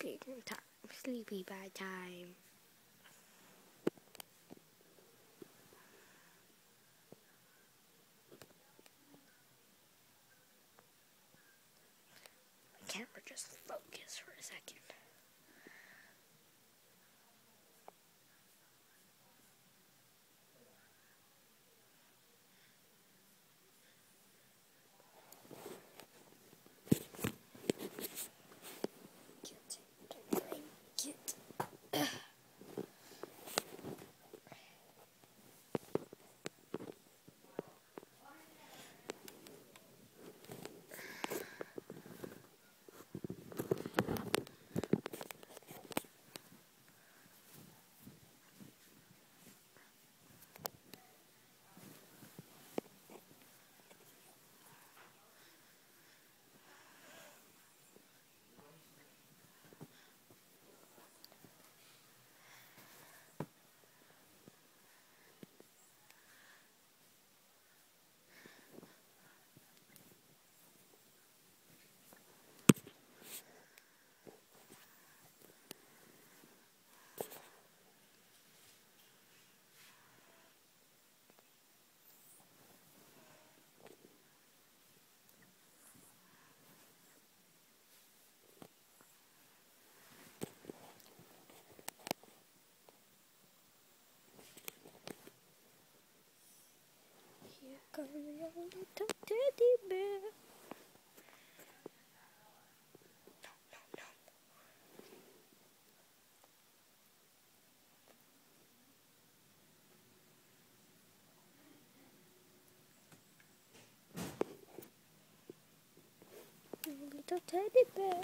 sleeping time. Sleepy bad time. camera just focus for a second. Comes your little teddy bear. No. Little teddy bear.